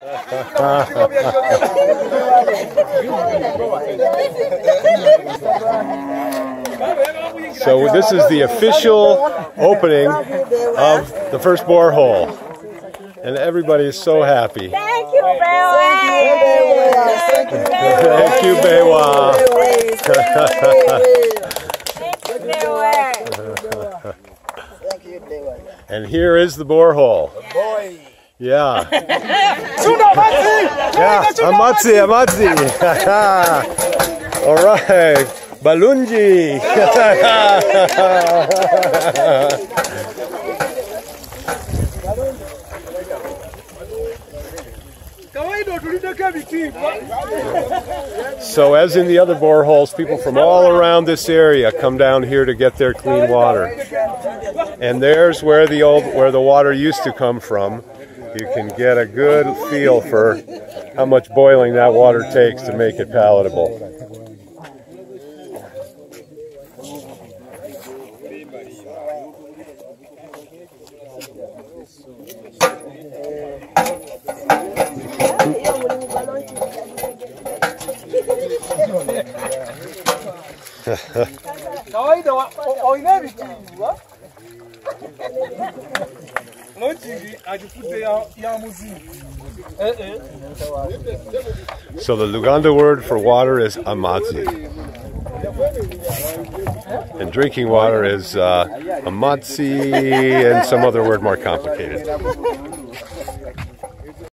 So this is the official opening of the first borehole. And everybody is so happy. Thank you, Bewa. Thank you, Bewa. Thank you, Bewa. And here is the borehole. Yeah. yeah, Amazzi, Amazzi. All right. Balunji. so as in the other boreholes, people from all around this area come down here to get their clean water. And there's where the old where the water used to come from. You can get a good feel for how much boiling that water takes to make it palatable. So the Luganda word for water is amazzi. And drinking water is uh, and some other word more complicated.